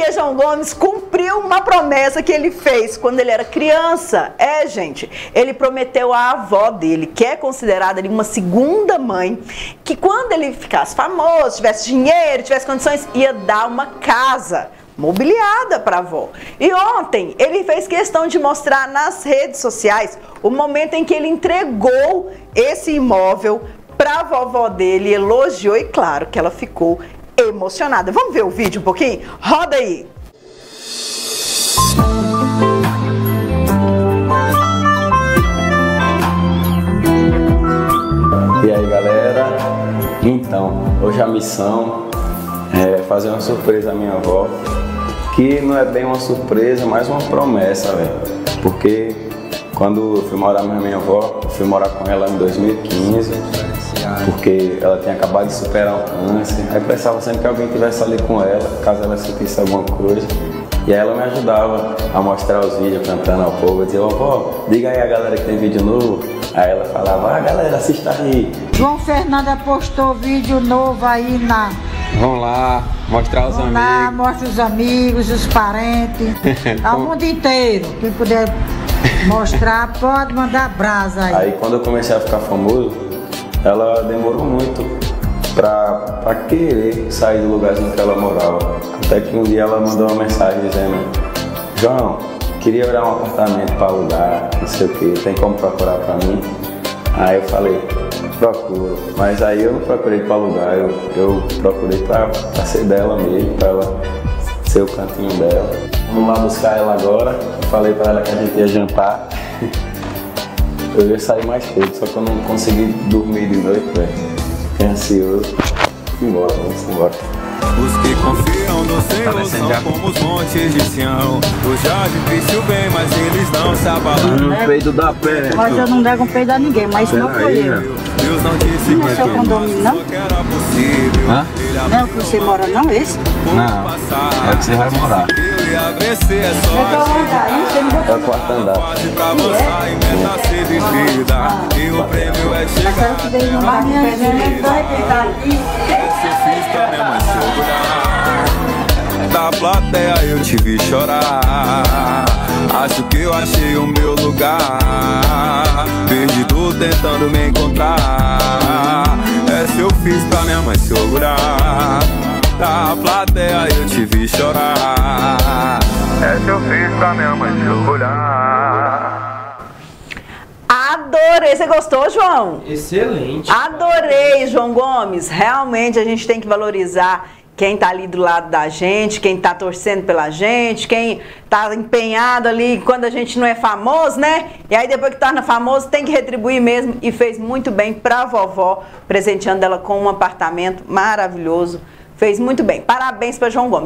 porque João Gomes cumpriu uma promessa que ele fez quando ele era criança. É, gente, ele prometeu à avó dele, que é considerada uma segunda mãe, que quando ele ficasse famoso, tivesse dinheiro, tivesse condições, ia dar uma casa mobiliada para a avó. E ontem ele fez questão de mostrar nas redes sociais o momento em que ele entregou esse imóvel para a vovó dele, elogiou e claro que ela ficou emocionada. Vamos ver o vídeo um pouquinho? Roda aí! E aí galera, então, hoje a missão é fazer uma surpresa à minha avó, que não é bem uma surpresa, mas uma promessa, velho. Porque quando eu fui morar com a minha avó, fui morar com ela em 2015 porque ela tinha acabado de superar o câncer. Aí precisava sempre que alguém estivesse ali com ela, caso ela sentisse alguma coisa. E aí ela me ajudava a mostrar os vídeos cantando ao povo. Eu dizia, vovó, diga aí a galera que tem vídeo novo. Aí ela falava, ah galera, assista aí. João Fernanda postou vídeo novo aí na. Vamos lá, mostrar os Vamos amigos. lá, mostra os amigos, os parentes, ao mundo inteiro. Quem puder mostrar, pode mandar brasa aí. Aí quando eu comecei a ficar famoso, ela demorou muito pra querer sair do lugarzinho que ela morava. Até que um dia ela mandou uma mensagem dizendo, João, queria olhar um apartamento para alugar, não sei o que, tem como procurar pra mim? Aí eu falei, procuro. Mas aí eu não procurei para alugar, eu, eu procurei pra ser dela mesmo, pra ela ser o cantinho dela. Vamos lá buscar ela agora. Eu falei pra ela que a gente ia jantar. Eu ia sair mais cedo, só que eu não consegui dormir de noite, velho. Fiquei ansioso. Embora, vamos embora. Os que confiam no Senhor são como os montes de Sião. O jardim difícil bem, mas eles não se abalam. No peito da pé. Mas eu não nego um peido a ninguém, mas não foi eu. Deus não disse Não é seu condomínio, não? Hã? Não é o que você mora, não, esse? Não, é que você vai morar. É É que eu andar aí, você não É o quarto andar. quase avançar e o prêmio é chegar. No mar, minha. Esse eu fiz pra minha mãe se orgulhar. Da plateia eu te vi chorar. Acho que eu achei o meu lugar. Perdido tentando me encontrar. Essa eu fiz pra minha mãe se orgulhar. Da plateia eu te vi chorar. Essa eu fiz pra minha mãe se orgulhar. Adorei! Você gostou, João? Excelente. Adorei, João Gomes. Realmente a gente tem que valorizar quem tá ali do lado da gente, quem tá torcendo pela gente, quem tá empenhado ali quando a gente não é famoso, né? E aí depois que torna famoso tem que retribuir mesmo e fez muito bem pra vovó, presenteando ela com um apartamento maravilhoso. Fez muito bem. Parabéns para João Gomes.